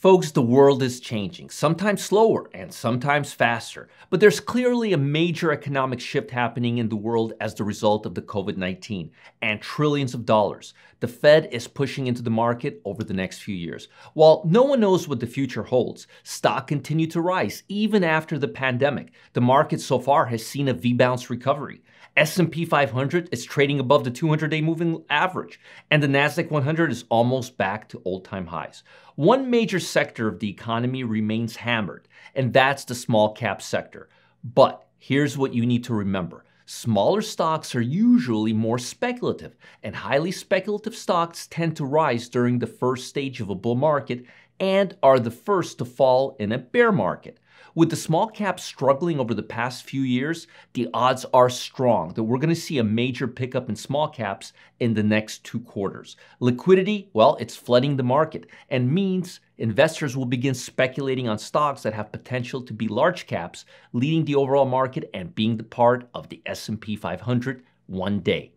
Folks, the world is changing, sometimes slower and sometimes faster. But there's clearly a major economic shift happening in the world as the result of the COVID 19 and trillions of dollars. The Fed is pushing into the market over the next few years. While no one knows what the future holds, stock continued to rise even after the pandemic. The market so far has seen a V-bounce recovery. S&P 500 is trading above the 200-day moving average, and the Nasdaq 100 is almost back to old-time highs. One major sector of the economy remains hammered, and that's the small cap sector. But here's what you need to remember. Smaller stocks are usually more speculative, and highly speculative stocks tend to rise during the first stage of a bull market and are the first to fall in a bear market. With the small caps struggling over the past few years, the odds are strong that we're going to see a major pickup in small caps in the next two quarters. Liquidity, well, it's flooding the market and means investors will begin speculating on stocks that have potential to be large caps, leading the overall market and being the part of the S&P 500 one day.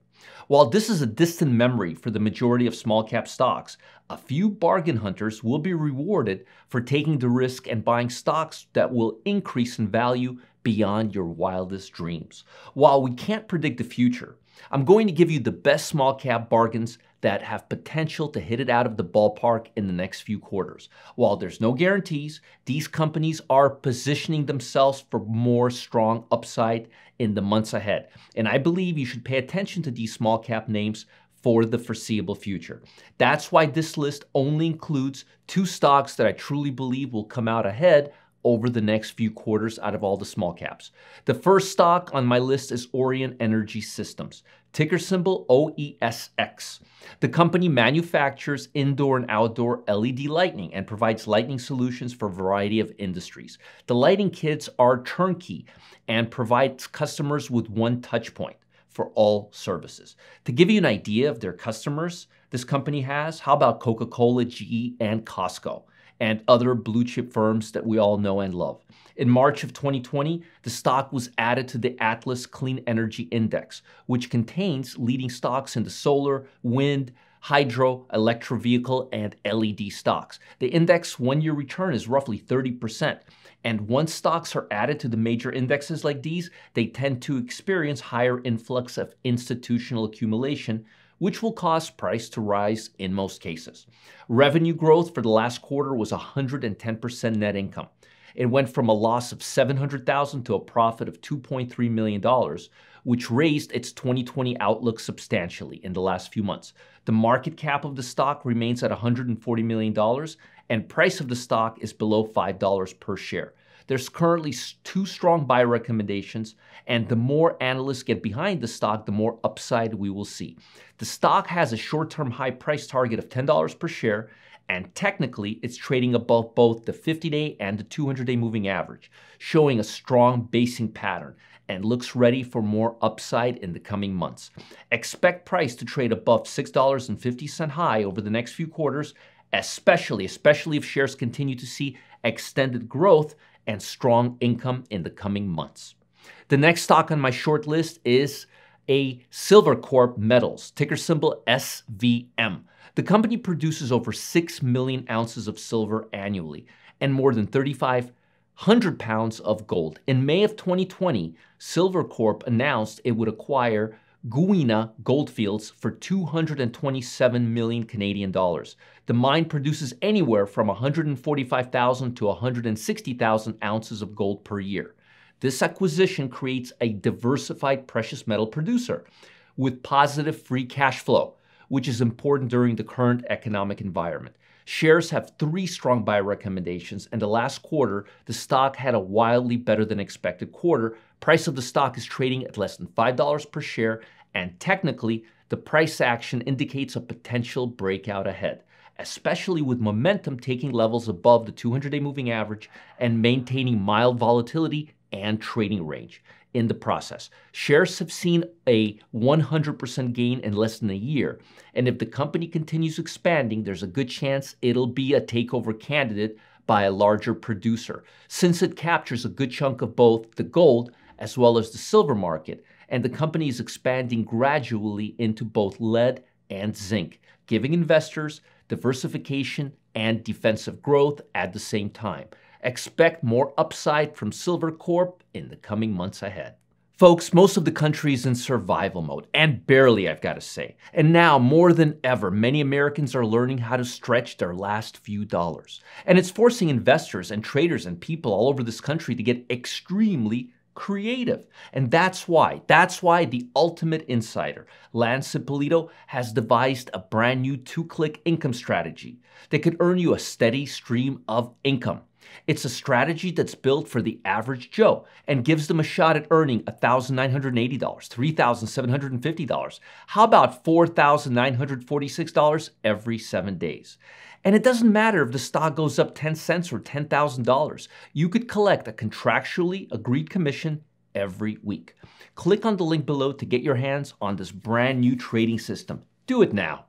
While this is a distant memory for the majority of small cap stocks, a few bargain hunters will be rewarded for taking the risk and buying stocks that will increase in value beyond your wildest dreams. While we can't predict the future, I'm going to give you the best small cap bargains that have potential to hit it out of the ballpark in the next few quarters. While there's no guarantees, these companies are positioning themselves for more strong upside in the months ahead. And I believe you should pay attention to these small cap names for the foreseeable future. That's why this list only includes two stocks that I truly believe will come out ahead over the next few quarters out of all the small caps. The first stock on my list is Orion Energy Systems, ticker symbol OESX. The company manufactures indoor and outdoor LED lighting and provides lighting solutions for a variety of industries. The lighting kits are turnkey and provides customers with one touch point for all services. To give you an idea of their customers this company has, how about Coca-Cola, GE, and Costco? And other blue chip firms that we all know and love. In March of 2020, the stock was added to the Atlas Clean Energy Index, which contains leading stocks in the solar, wind, hydro, electric vehicle, and LED stocks. The index one year return is roughly 30%. And once stocks are added to the major indexes like these, they tend to experience higher influx of institutional accumulation, which will cause price to rise in most cases. Revenue growth for the last quarter was 110% net income. It went from a loss of 700,000 to a profit of 2.3 million dollars, which raised its 2020 outlook substantially in the last few months. The market cap of the stock remains at 140 million dollars and price of the stock is below $5 per share. There's currently two strong buy recommendations, and the more analysts get behind the stock, the more upside we will see. The stock has a short term high price target of $10 per share, and technically it's trading above both the 50 day and the 200 day moving average, showing a strong basing pattern and looks ready for more upside in the coming months. Expect price to trade above $6.50 high over the next few quarters, especially especially if shares continue to see extended growth and strong income in the coming months. The next stock on my short list is a Silvercorp Metals, ticker symbol SVM. The company produces over 6 million ounces of silver annually and more than 3,500 pounds of gold. In May of 2020, Silvercorp announced it would acquire Guyana Goldfields for 227 million Canadian dollars. The mine produces anywhere from 145,000 to 160,000 ounces of gold per year. This acquisition creates a diversified precious metal producer with positive free cash flow, which is important during the current economic environment. Shares have three strong buy recommendations, and the last quarter, the stock had a wildly better than expected quarter. Price of the stock is trading at less than $5 per share, and technically, the price action indicates a potential breakout ahead, especially with momentum taking levels above the 200 day moving average and maintaining mild volatility and trading range in the process. Shares have seen a 100% gain in less than a year. And if the company continues expanding, there's a good chance it'll be a takeover candidate by a larger producer, since it captures a good chunk of both the gold as well as the silver market. And the company is expanding gradually into both lead and zinc, giving investors diversification, and defensive growth at the same time. Expect more upside from Silvercorp in the coming months ahead. Folks, most of the country is in survival mode, and barely, I've got to say. And now, more than ever, many Americans are learning how to stretch their last few dollars. And it's forcing investors and traders and people all over this country to get extremely creative. And that's why, that's why the ultimate insider, Lance Ippolito, has devised a brand new two click income strategy that could earn you a steady stream of income. It's a strategy that's built for the average Joe and gives them a shot at earning $1,980, $3,750. How about $4,946 every seven days? And it doesn't matter if the stock goes up 10 cents or $10,000. You could collect a contractually agreed commission every week. Click on the link below to get your hands on this brand new trading system. Do it now.